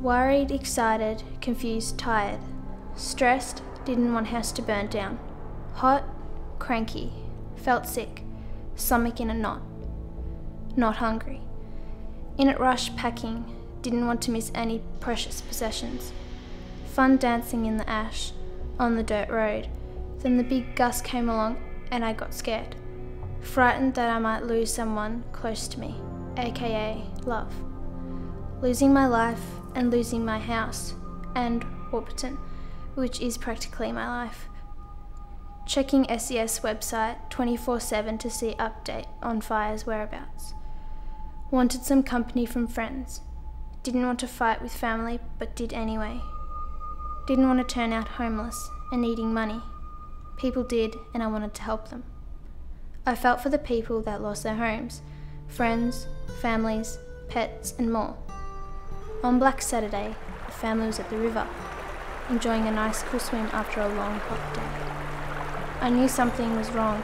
Worried, excited, confused, tired. Stressed, didn't want house to burn down. Hot, cranky, felt sick, stomach in a knot. Not hungry. In at rush packing, didn't want to miss any precious possessions. Fun dancing in the ash, on the dirt road. Then the big gust came along and I got scared. Frightened that I might lose someone close to me, aka love. Losing my life and losing my house and Warburton, which is practically my life. Checking SES website 24 7 to see update on fire's whereabouts. Wanted some company from friends. Didn't want to fight with family, but did anyway. Didn't want to turn out homeless and needing money. People did, and I wanted to help them. I felt for the people that lost their homes, friends, families, pets, and more. On Black Saturday, the family was at the river, enjoying a nice cool swim after a long hot day. I knew something was wrong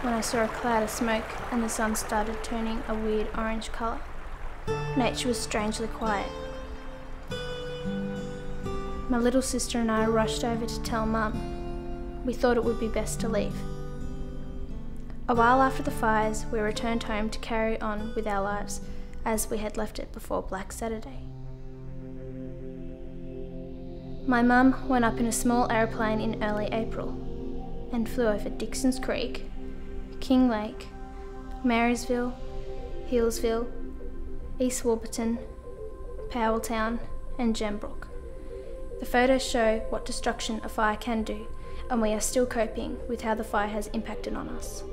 when I saw a cloud of smoke and the sun started turning a weird orange colour. Nature was strangely quiet. My little sister and I rushed over to tell Mum. We thought it would be best to leave. A while after the fires, we returned home to carry on with our lives as we had left it before Black Saturday. My mum went up in a small aeroplane in early April and flew over Dixon's Creek, Kinglake, Marysville, Healesville, East Warburton, Powelltown, and Gembrook. The photos show what destruction a fire can do, and we are still coping with how the fire has impacted on us.